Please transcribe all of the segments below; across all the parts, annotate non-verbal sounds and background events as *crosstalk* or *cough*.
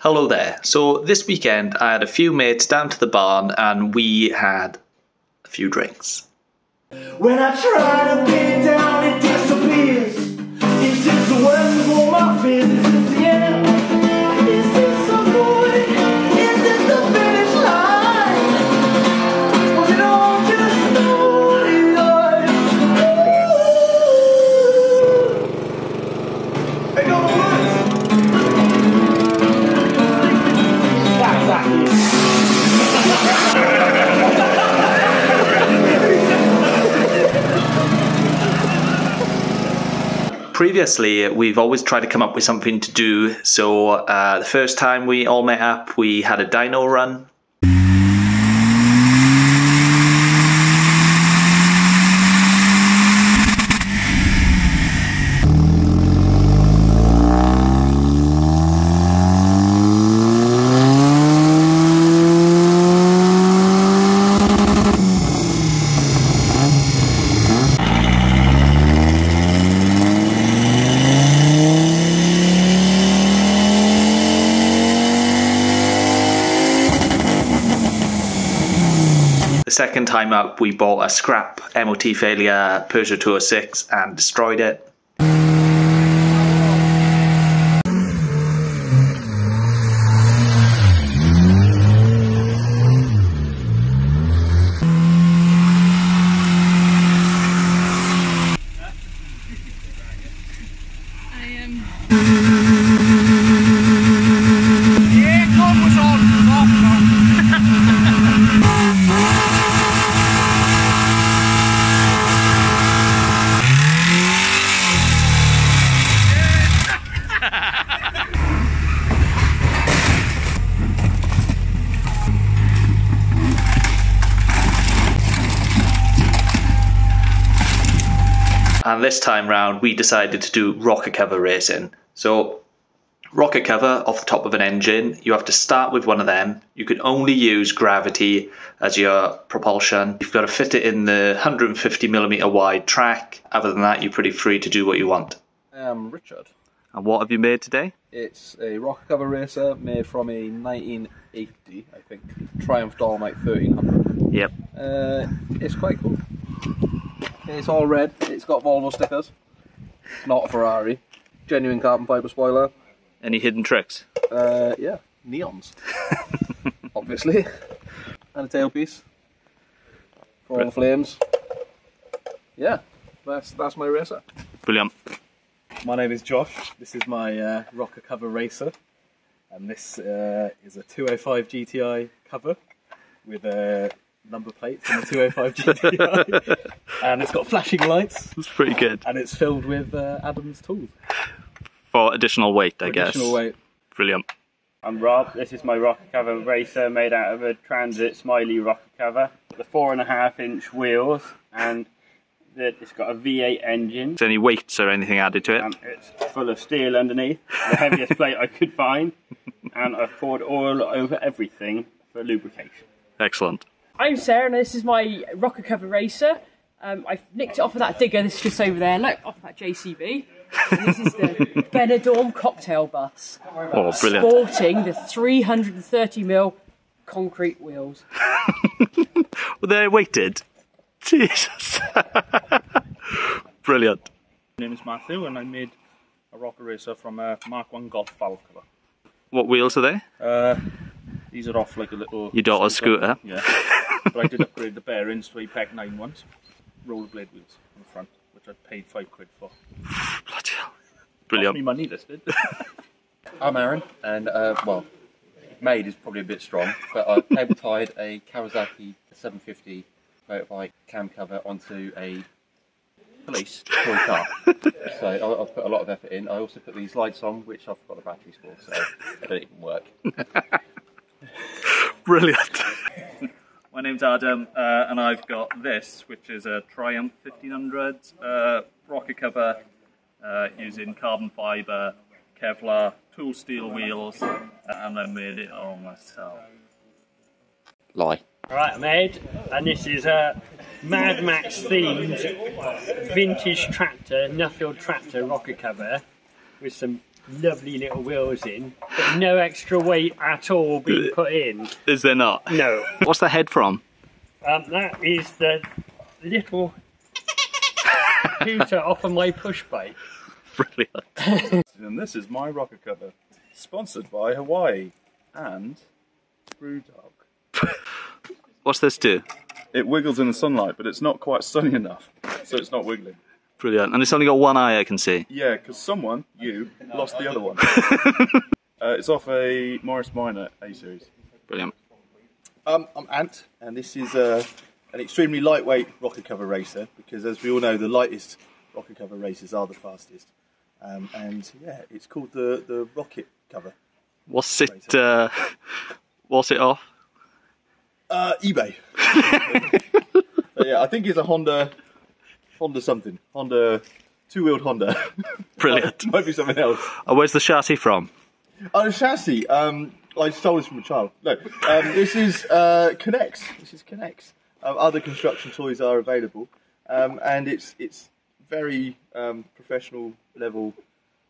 Hello there. So this weekend I had a few mates down to the barn and we had a few drinks. When I try to it down, Previously, we've always tried to come up with something to do. So uh, the first time we all met up, we had a dyno run. Second time up, we bought a scrap MOT failure Peugeot 206 and destroyed it. And this time round, we decided to do rocker cover racing. So, rocker cover off the top of an engine, you have to start with one of them. You can only use gravity as your propulsion. You've got to fit it in the 150 millimeter wide track. Other than that, you're pretty free to do what you want. Um, Richard. And what have you made today? It's a rocker cover racer made from a 1980, I think, Triumph Dolomite 1300. Yep. Uh, it's quite cool. It's all red. It's got Volvo stickers. It's not a Ferrari. Genuine carbon fibre spoiler. Any hidden tricks? Uh, yeah, neons. *laughs* Obviously. And a tailpiece. For all the flames. Yeah, that's that's my racer. Brilliant. My name is Josh. This is my uh, rocker cover racer, and this uh, is a 205 GTI cover with a number plate from a 205 GTI, *laughs* and it's got flashing lights, It's pretty good. and it's filled with uh, Adams tools. For additional weight, I guess. Additional weight. Brilliant. I'm Rob. This is my rocker cover racer made out of a Transit Smiley rocker cover. The four and a half inch wheels and the, it's got a V8 engine. Is there any weights or anything added to it? And it's full of steel underneath, the heaviest plate I could find. And I've poured oil over everything for lubrication. Excellent. I'm Sarah, and this is my rocker cover racer. Um, I've nicked it off of that digger that's just over there. Look, off that JCB. And this is the *laughs* Benidorm cocktail bus, Oh, brilliant. sporting the 330mm concrete wheels. *laughs* Well, they're weighted. *laughs* Jesus. Brilliant. My name is Matthew and I made a rocker racer from a Mark 1 Golf valve cover. What wheels are they? Uh, these are off like a little... Your daughter's scooter? Yeah. But I did upgrade the bearings to ABEC 9 ones. Rollerblade wheels on the front, which I paid 5 quid for. Bloody hell. Cost me Brilliant. money, this did. *laughs* I'm Aaron, and uh, well, made is probably a bit strong, but I've cable tied a Kawasaki 750 motorbike cam cover onto a police toy car. so I- I've put a lot of effort in. I also put these lights on, which I've got the batteries for, so they don't even work. *laughs* Brilliant. My name's Adam, uh, and I've got this, which is a Triumph 1500 uh, rocker cover uh, using carbon fibre, Kevlar, tool steel wheels, and I made it all myself. Lie. Right, mate, and this is a Mad Max themed vintage tractor, Nuffield tractor rocker cover with some lovely little wheels in, but no extra weight at all being *laughs* put in. Is there not? No. *laughs* What's the head from? Um, that is the little *laughs* computer off of my push bike. Brilliant. And this is my rocker cover, sponsored by Hawaii and Brewdog. What's this do? It wiggles in the sunlight, but it's not quite sunny enough, so it's not wiggling. Brilliant. And it's only got one eye I can see. Yeah, because someone, you, lost the other one. *laughs* uh, it's off a Morris Minor A series. Brilliant. Um, I'm Ant, and this is uh, an extremely lightweight rocker cover racer because, as we all know, the lightest rocker cover racers are the fastest. Um, and yeah, it's called the the rocket cover. What's it? Uh, what's it off? Uh, eBay. *laughs* But yeah, I think it's a Honda, Honda something, Honda two-wheeled Honda. *laughs* Brilliant. *laughs* Might be something else. And where's the chassis from? Oh, the chassis. Um, I stole this from a child. No, um, this is uh, K'Nex. This is K'Nex. Um, other construction toys are available, um, and it's it's very um, professional level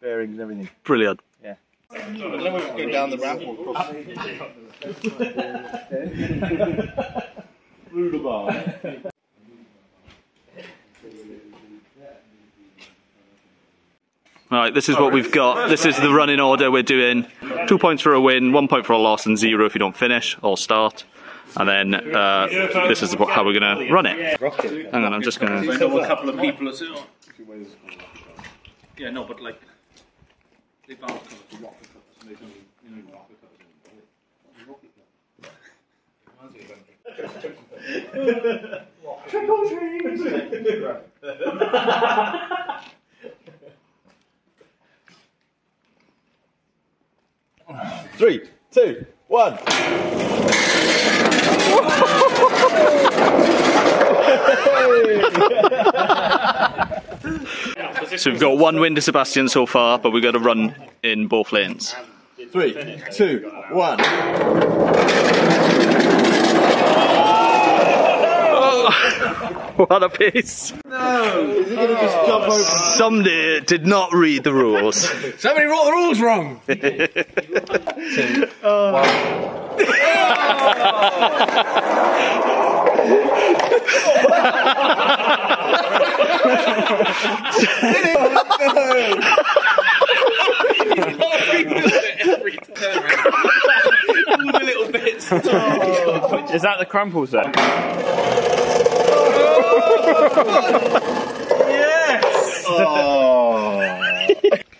bearings and everything. Brilliant. Yeah. I don't know if we go down the ramp or across. *laughs* Right, this is what we've got. This is the running order we're doing. Two points for a win, one point for a loss, and zero if you don't finish or start. And then uh, this is how we're going to run it. Hang on, I'm just going to. know a couple of people as well. Yeah, no, but like they bounce to rock so they don't, you know, rock Trick or treat! *laughs* *laughs* *laughs* Three, two, one. *laughs* So we've got one win to Sebastian so far, but we've got to run in both lanes. Three, two, one. *laughs* What a piece! Oh. Somebody did not read the rules. *laughs* Somebody wrote the rules wrong. *laughs* Is that the crumple set? *laughs*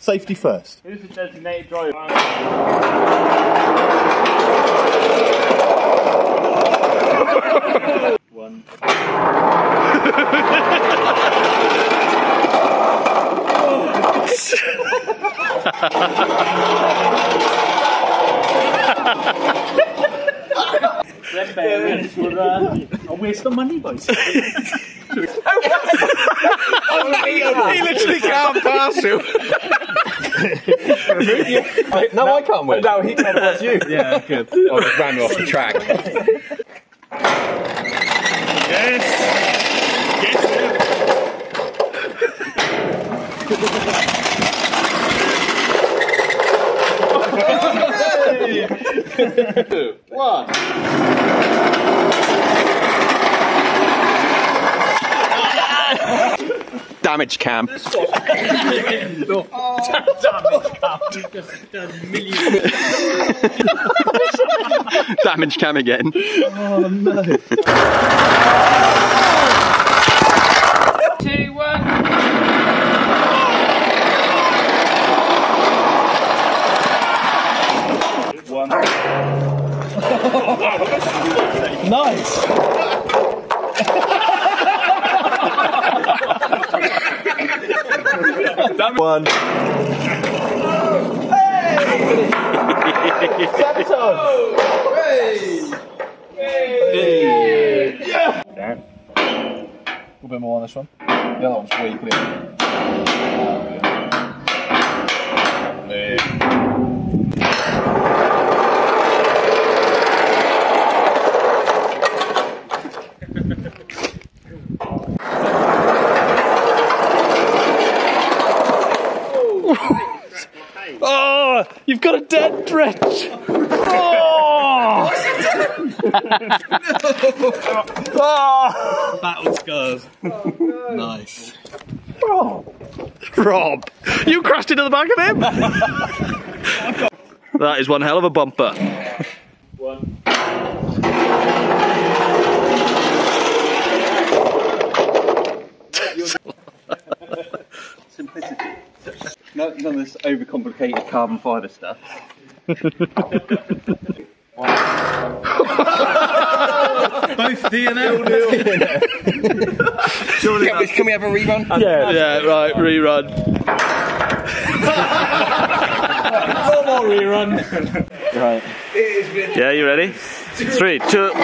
Safety first. Who's the designated driver? Uh, *laughs* he literally can't pass you. No, I can't win. No, he can't pass you. *laughs* Yeah, good. Oh, I just ran off the track. One. *laughs* Damage cam. *laughs* *laughs* Damage cam again. Oh no. Two, one. Nice. One. Hey! Hey! Hey! Yeah! A little bit more on this one. The other one's way clear. You've got a dead dredge. Oh! oh! *laughs* Battle scars. nice. Rob, you crashed into the back of him. *laughs* that is one hell of a bumper. No, none of this overcomplicated carbon fibre stuff. *laughs* Both D and L. Surely Can we, can we have a rerun? Yeah, yeah, right, rerun. No more rerun. Right. Yeah, you ready? Three, two. *laughs*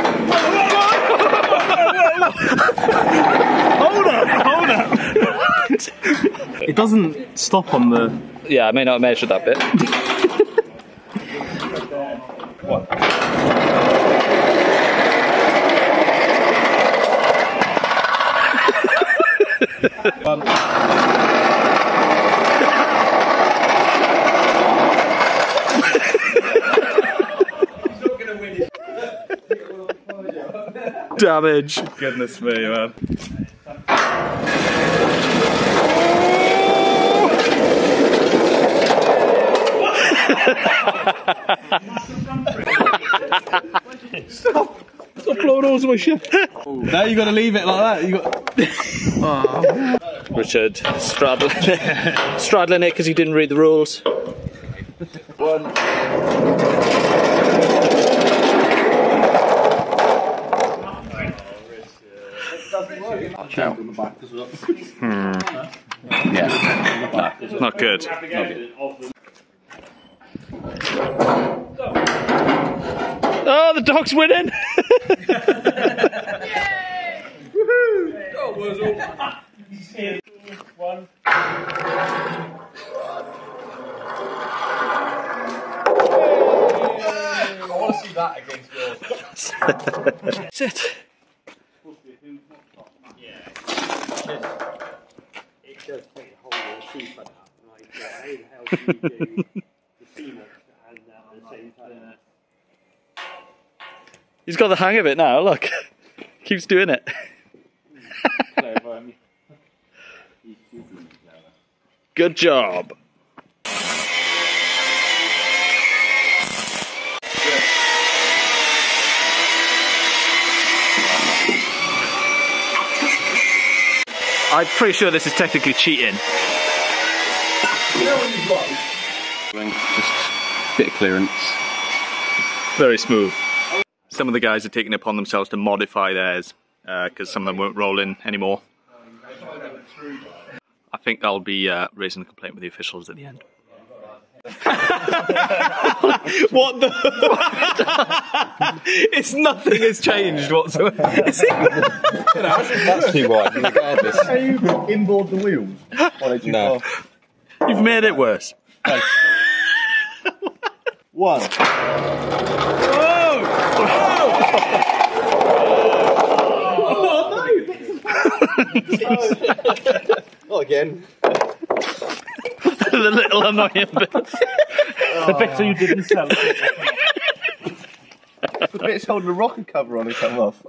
Oh, Hold on, hold on. It doesn't stop on the. Yeah, I may not have measured that bit. Damage. Goodness me, man. Stop Stop blowing holes in my ship. now you got to leave it like that. You got. Richard straddling, straddling it because he didn't read the rules. One. Yeah. Not good. Oh, the dog's winning! *laughs* I want to see that against yours. Sit. It does take a whole lot of sea for that. Like, how the hell do you do *laughs* the sea monster and uh, at the same time? He's got the hang of it now, look. *laughs* Keeps doing it. *laughs* Good job. I'm pretty sure this is technically cheating. Just a bit of clearance. Very smooth. Some of the guys are taking it upon themselves to modify theirs because some of them won't roll in anymore. I think I'll be uh, raising a complaint with the officials at the end. *laughs* What the? *laughs* it's nothing has changed whatsoever. That's too wide, regardless. How you inboard the wheels? Or they too No. far? You've made it worse. *laughs* One. Not again. the little annoying bits. The bits you didn't sell. The bit's holding the rocker cover on and come off.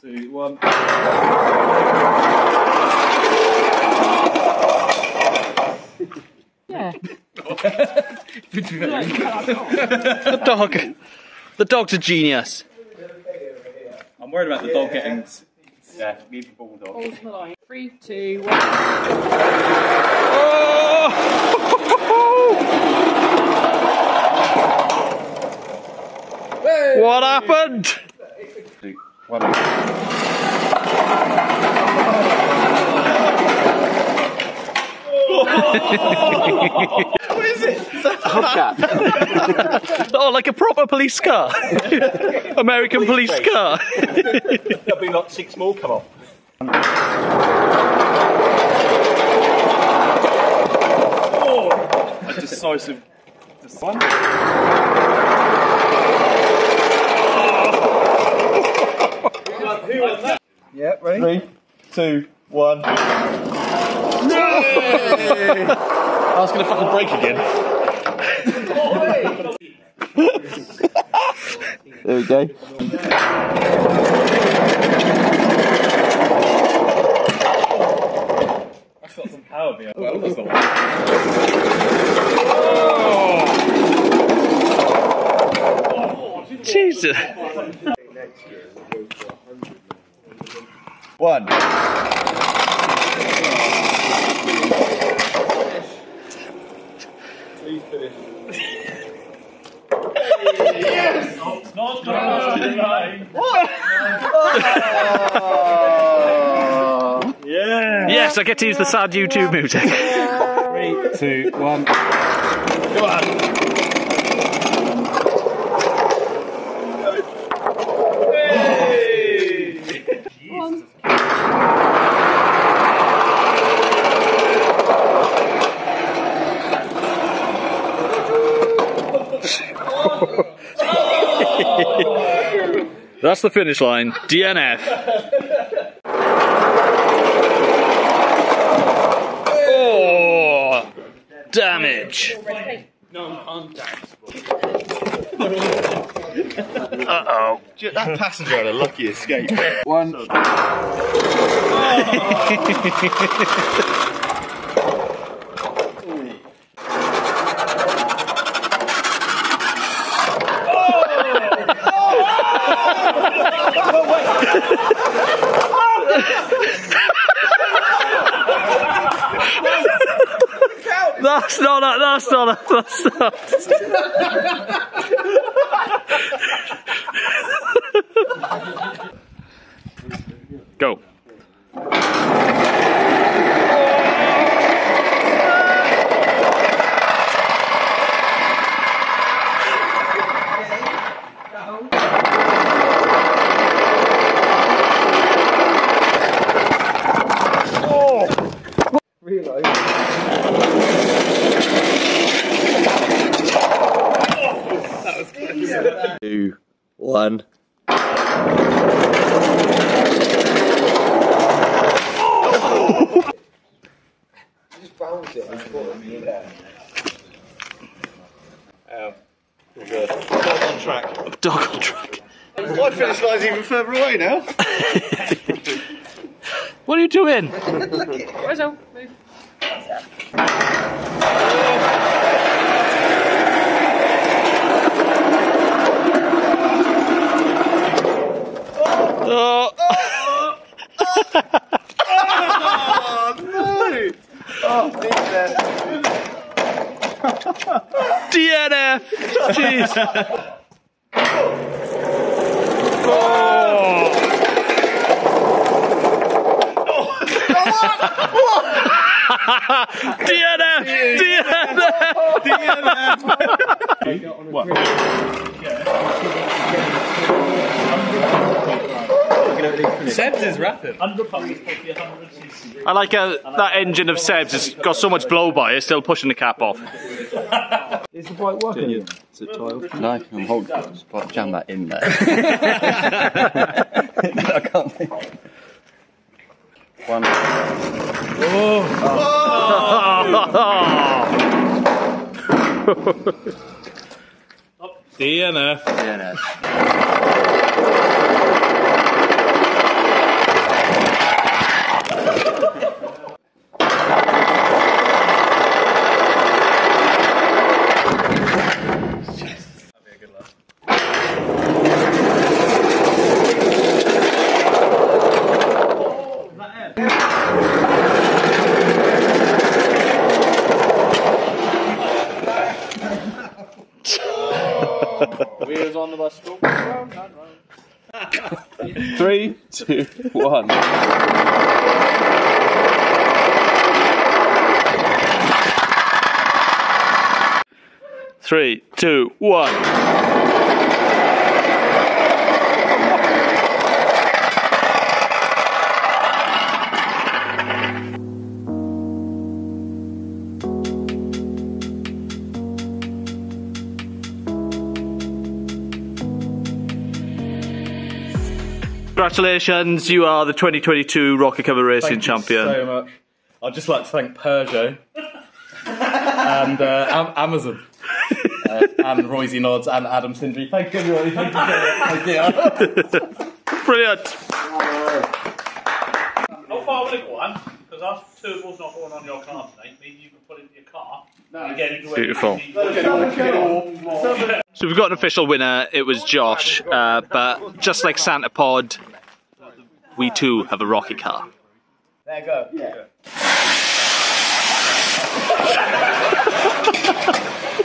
Two, one. Yeah. The dog. The dog's a genius. I'm worried about the dog getting. Yeah, leave the bulldog. Balls on the line. Three, two, one. Oh! What happened? One. *laughs* Oh, like a proper police car. *laughs* American police car. *laughs* There'll be like six more come off. Oh, a decisive. One. Yeah, ready? Three, two, one. I was going to fucking break again. there we go. That's got some power behind. Well, that's not Jesus. One. Please finish. Not nine. Yeah. Yes, I get to use the sad YouTube music. Three, two, one. Come on. *laughs* That's the finish line. DNF. Oh, damage. Uh oh. That passenger had a lucky escape. One. *laughs* Not a, that's not that's not. Go. Two, one. Dog on track. Dog on track. My finish line's even further away now. What are you doing? Where's Move. Oh. Oh oh no! Oh, DNF. Jeez. DNF. DNF. Sebs is rapid. 100 pounds is probably 100 cc. I like uh, that engine of Seb's. It's got so much blow by. It's still pushing the cap off. *laughs* Is the bike working? Is it tiled? No, I'm holding just like jam that in there. *laughs* *laughs* I can't think. One. DNF. DNF. Wheels on the bus. Go round and round. Three, two, one. Three, two, one. Congratulations, you are the 2022 Rocker Cover Racing Thank champion. you so much. I'd just like to thank Peugeot *laughs* and uh, Amazon. And Roysy Nods and Adam Sindri. Thank you, everybody. Thank you. Thank you. *laughs* Brilliant. How far will it go on? Because our turbo's not going on your car tonight. Maybe you can put it in your car and get. Beautiful. So we've got an official winner. It was Josh. Uh, but just like Santa Pod, we too have a rocket car. There you go. Yeah. *laughs*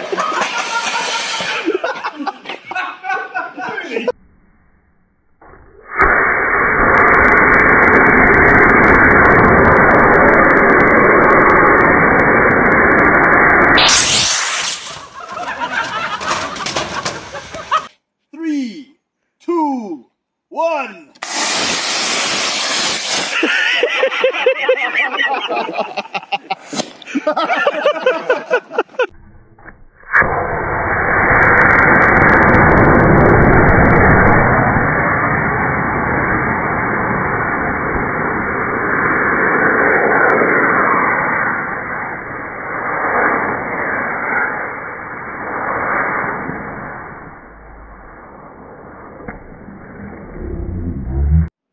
Three, two, one.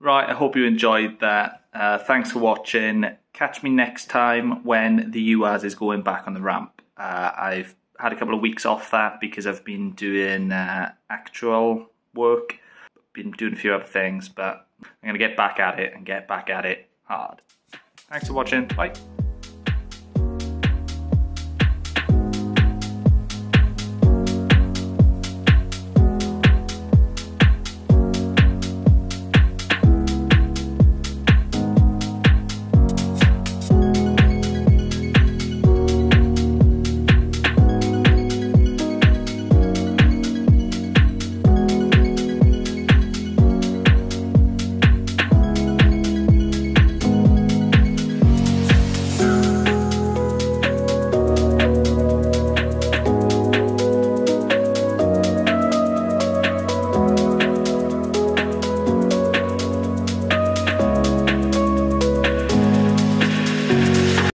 Right, I hope you enjoyed that. Uh, thanks for watching. Catch me next time when the UAZ is going back on the ramp. Uh, I've had a couple of weeks off that because I've been doing uh, actual work, been doing a few other things, but I'm going to get back at it and get back at it hard. Thanks for watching. Bye.